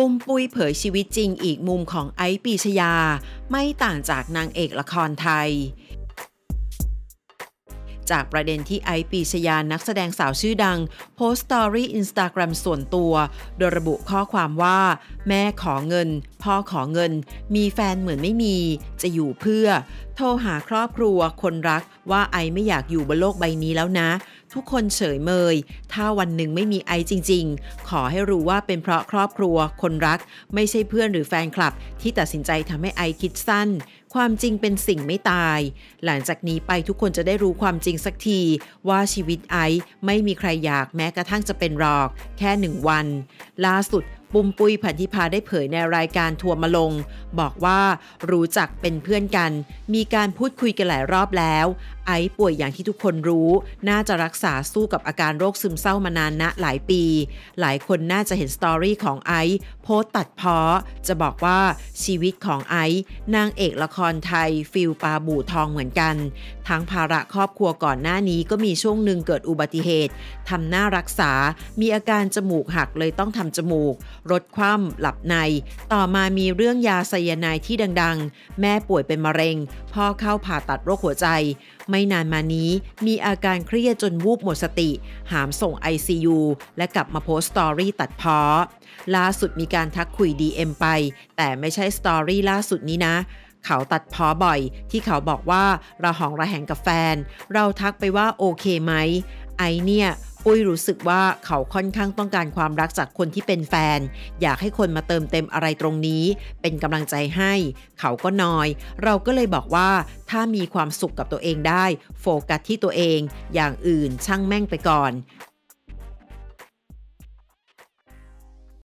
ปุ้มปุ้ยเผยชีวิตจริงอีกมุมของไอซ์ปีชยา ไม่ต่างจากนางเอกละครไทย จากประเด็นที่ไอซ์ปีชยานักแสดงสาวชื่อดัง โพสต์สตอรี่อินสตาแกรมส่วนตัว โดยระบุข้อความว่า แม่ขอเงิน พ่อขอเงิน มีแฟนเหมือนไม่มี จะอยู่เพื่อ โทรหาครอบครัวคนรักว่าไอไม่อยากอยู่บนโลกใบนี้แล้วนะ ทุกคนเฉยเมย ถ้าวันหนึ่งไม่มีไอจริง ๆ ขอให้รู้ว่าเป็นเพราะครอบครัว คนรัก ไม่ใช่เพื่อนหรือแฟนคลับ ที่ตัดสินใจทำให้ไอคิดสั้น ความจริงเป็นสิ่งไม่ตาย หลังจากนี้ไปทุกคนจะได้รู้ความจริงสักที ว่าชีวิตไอไม่มีใครอยากแม้กระทั่งจะเป็นหรอก แค่หนึ่งวัน ล่าสุดปุมปุยพันธิพาได้เผยในรายการทัวร์มาลง บอกว่ารู้จักเป็นเพื่อนกัน มีการพูดคุยกันหลายรอบแล้ว ไอซ์ป่วยอย่างที่ทุกคนรู้ น่าจะรักษาสู้กับอาการโรคซึมเศร้ามานานนะหลายปี หลายคนน่าจะเห็น story ของไอซ์โพสต์ตัดพ้อจะบอกว่าชีวิตของไอซ์นางเอกละครไทย feel ปลาบู่ทองเหมือนกัน ทั้งภาระครอบครัวก่อนหน้านี้ก็มีช่วงหนึ่งเกิดอุบัติเหตุทำหน้ารักษา มีอาการจมูกหักเลยต้องทำจมูก รถคว่ำหลับใน ต่อมามีเรื่องยาไซยาไนด์ที่ดังๆ แม่ป่วยเป็นมะเร็งพ่อเข้าผ่าตัดโรคหัวใจ ไม่นานมานี้มีอาการเครียดจนวูบหมดสติ หามส่ง ICU และกลับมาโพสต์ story ตัดพ้อล่าสุดมีการทักคุย DM ไป แต่ไม่ใช่ story ล่าสุดนี้นะเขาตัดพ้อบ่อยที่เขาบอกว่าระหองระแหงกับแฟน เราทักไปว่าโอเคไหมไอซ์เนี่ย ปุ้ยรู้สึกว่าเขาค่อนข้างต้องการความรักจากคนที่เป็นแฟน อยากให้คนมาเติมเต็มอะไรตรงนี้ เป็นกำลังใจให้ เขาก็นอย เราก็เลยบอกว่าถ้ามีความสุขกับตัวเองได้ โฟกัสที่ตัวเอง อย่างอื่นช่างแม่งไปก่อน